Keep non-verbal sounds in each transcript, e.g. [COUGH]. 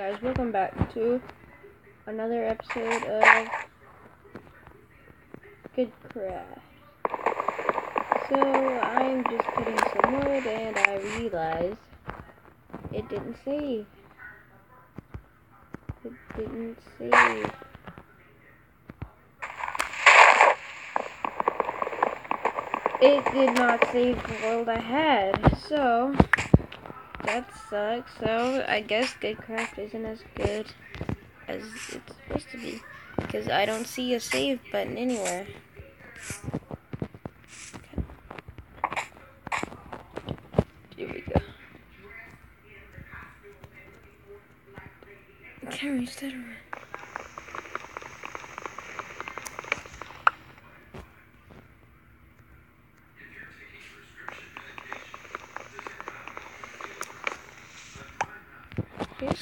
guys, welcome back to another episode of Good Craft. So, I'm just putting some wood and I realized it didn't save. It didn't save. It did not save the world I had, so that sucks. So I guess Goodcraft isn't as good as it's supposed to be. Because I don't see a save button anywhere. Here we go. Can't reach that around.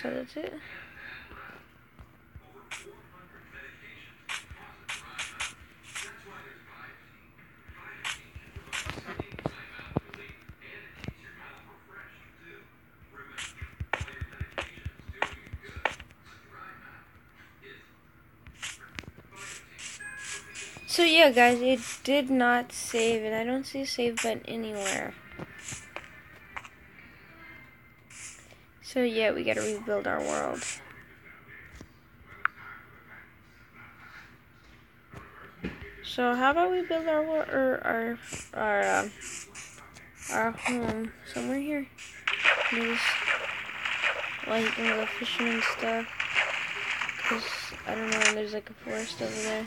That's it. So yeah, guys, it did not save, and I don't see a save button anywhere. So yeah, we gotta rebuild our world. So how about we build our or our our um, our home somewhere here? There's like the fishing and stuff. Cause I don't know, there's like a forest over there.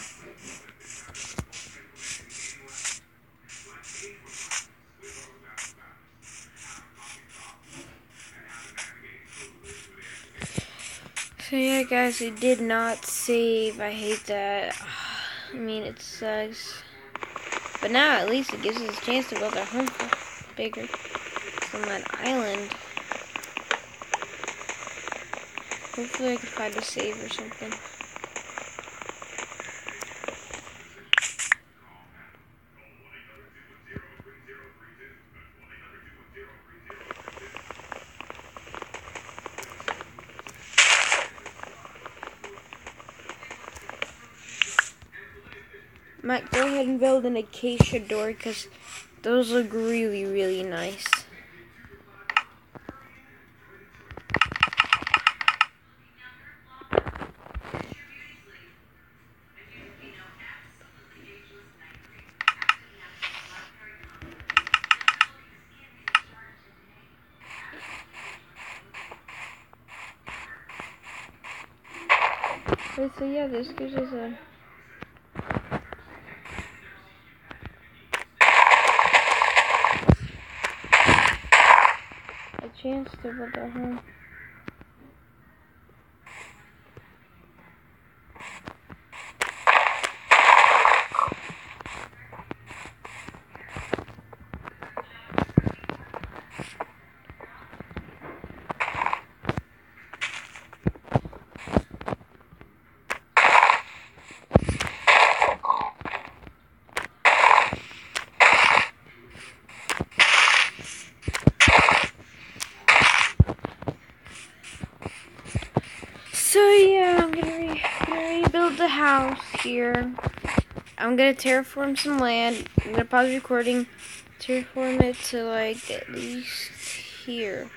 So yeah, guys, it did not save. I hate that. [SIGHS] I mean, it sucks. But now at least it gives us a chance to build our home bigger from that island. Hopefully I can find a save or something. Go ahead and build an acacia door because those look really, really nice. So yeah, this gives us a a chance to So yeah, I'm gonna, re- gonna rebuild the house here. I'm gonna terraform some land. I'm gonna pause recording, terraform it to like at least here,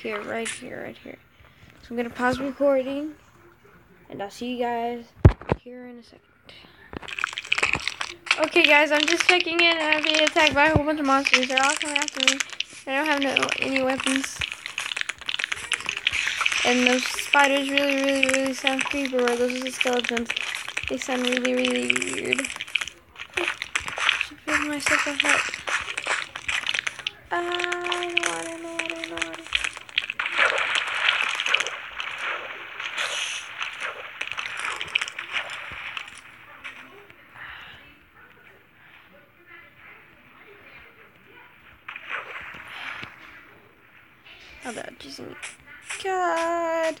here, right here, right here. So I'm gonna pause recording, and I'll see you guys here in a second. Okay, guys, I'm just checking in, and I'm being attacked by a whole bunch of monsters. They're all coming after me. I don't have no any weapons. And those spiders really, really, really sound creepy, or those are the skeletons. They sound really, really weird. Should build myself a hut. I ah, know what, I know what, I know what. Oh, that just. God!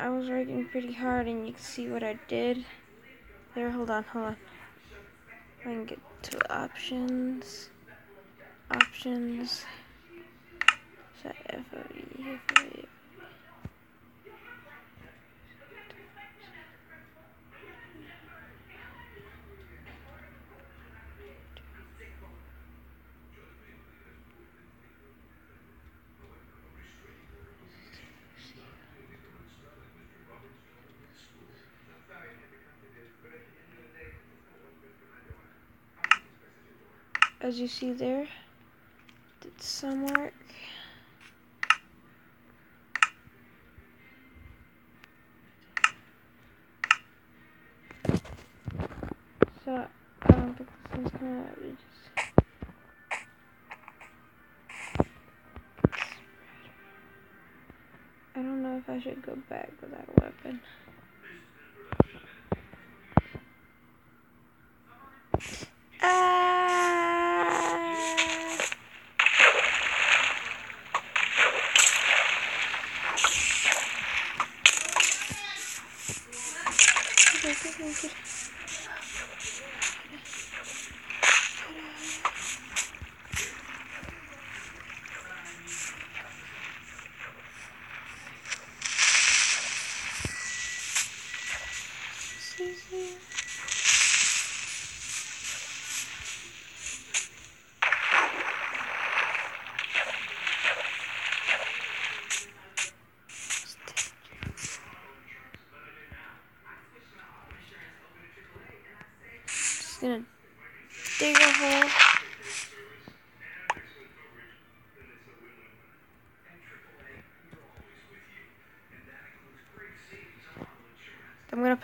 I was working pretty hard, and you can see what I did. There, hold on, hold on. I can get to options, options. FOD, FOD. As you see there, did some work. So, I don't think this one's gonna just I don't know if I should go back with that weapon. Gonna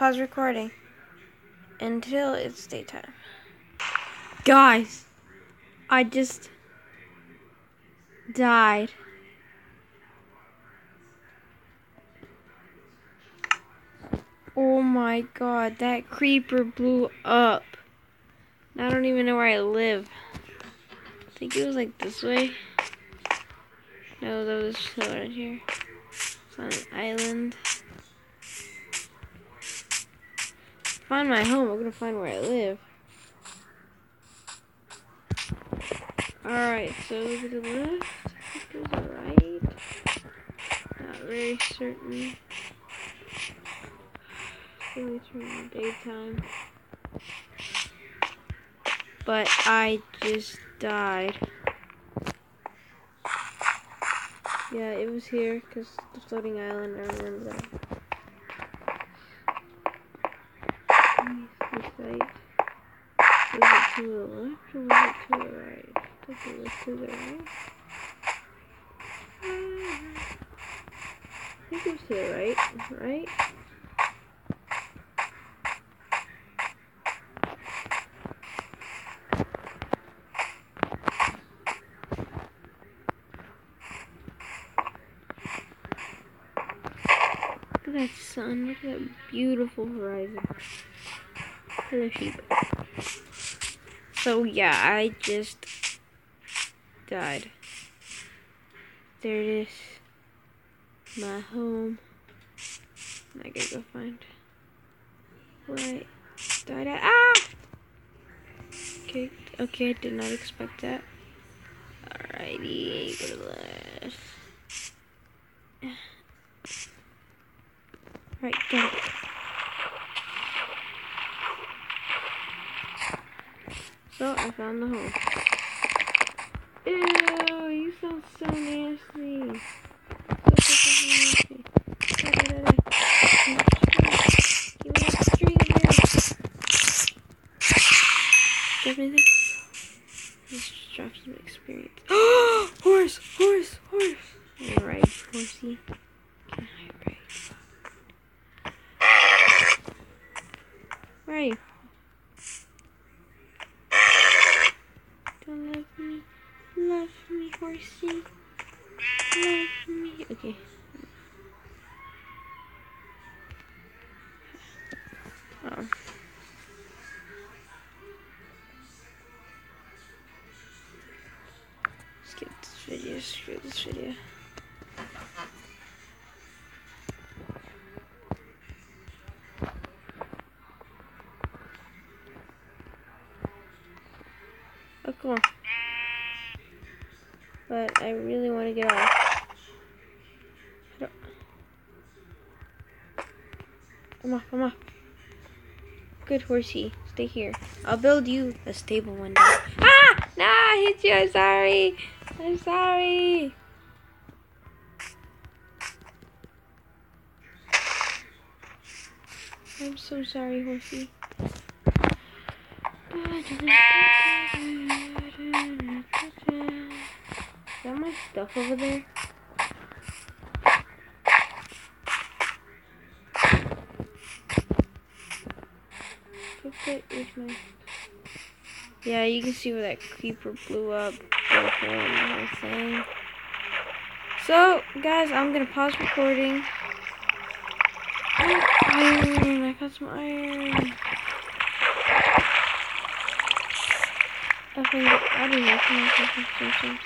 pause recording until it's daytime. Guys, I just died. Oh my god, that creeper blew up. I don't even know where I live. I think it was like this way. No, that was no right here. It's on an island. Find my home. I'm gonna find where I live. Alright, so to the left. There's a right. Not very certain. Really daytime but I just died. Yeah, it was here because the floating island. I remember that. This Was it to the left or was it to the right? I think it was to the right. I think it was to the right, right? Look at that sun. Look at that beautiful horizon. Hello, sheep. So, yeah, I just died. There it is. My home. I gotta go find I died at. Ah! Okay, okay, did not expect that. Alrighty, go to. [SIGHS] Right, get it. So, I found the hole. Ew, you sound so nasty. Oh, come on. But I really want to get off. Come off, come off. Good horsey, stay here. I'll build you a stable one day. ah! Nah, I hit you, I'm sorry. I'm sorry. I'm so sorry, horsey. Is that my stuff over there? Yeah, you can see where that creeper blew up. So, guys, I'm gonna pause recording. Iron, I got some iron. I of here. Come on,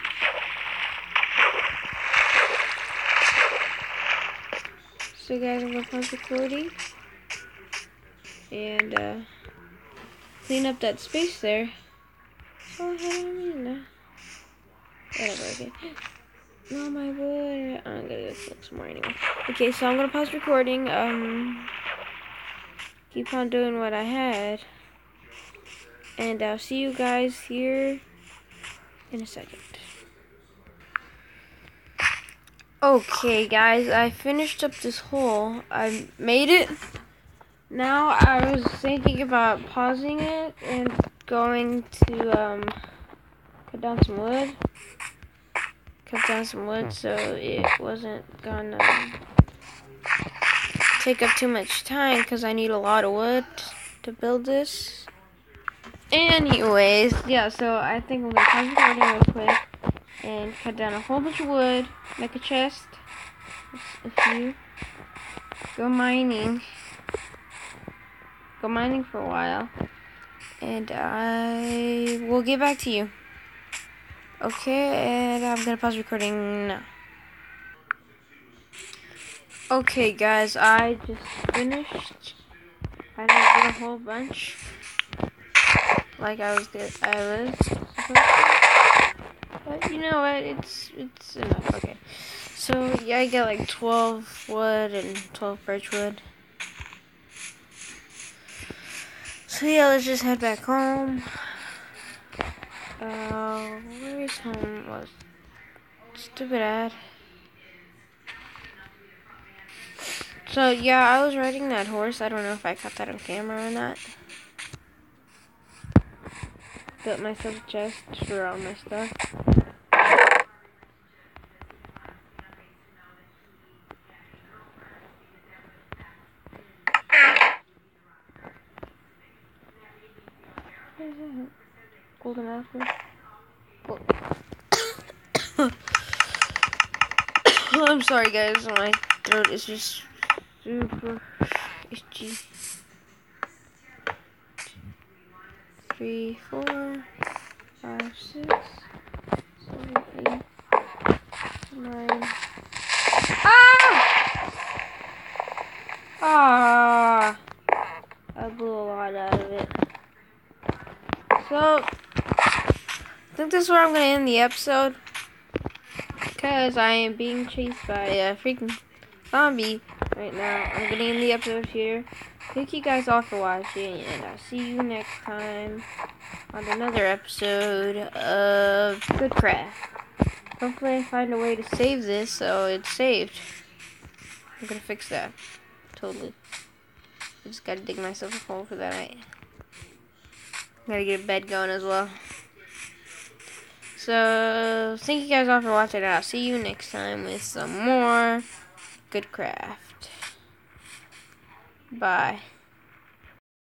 So guys, I'm gonna pause recording and uh, clean up that space there. Oh, I mean that? Whatever, okay. No, my wood. I'm gonna go some more anyway. Okay, so I'm gonna pause recording. Um, keep on doing what I had. And I'll see you guys here in a second. Okay, guys, I finished up this hole. I made it. Now I was thinking about pausing it and going to um, cut down some wood. Cut down some wood so it wasn't gonna take up too much time because I need a lot of wood to build this. Anyways, yeah, so I think I'm gonna pause recording real quick and cut down a whole bunch of wood, make a chest, a few, go mining, go mining for a while, and I will get back to you. Okay, and I'm gonna pause recording now. Okay, guys, I just finished. I did a whole bunch like I was good. I was. But you know what? It's it's enough. Okay. So yeah, I got like 12 wood and 12 birch wood. So yeah, let's just head back home. Uh, where is home? Was stupid ad. So yeah, I was riding that horse. I don't know if I caught that on camera or not built myself a chest for all my stuff. [COUGHS] I'm sorry guys, my throat is just super itchy. three, four, five, six, seven, eight, nine. Ah! Ah! I blew a lot out of it. So, I think this is where I'm to end the episode. Because I am being chased by a freaking zombie right now. I'm to end the episode here. Thank you guys all for watching, and I'll see you next time on another episode of Good Craft. Hopefully I find a way to save this so it's saved. I'm gonna fix that. Totally. I just gotta dig myself a hole for that night. Gotta get a bed going as well. So, thank you guys all for watching. I'll see you next time with some more good craft. Bye.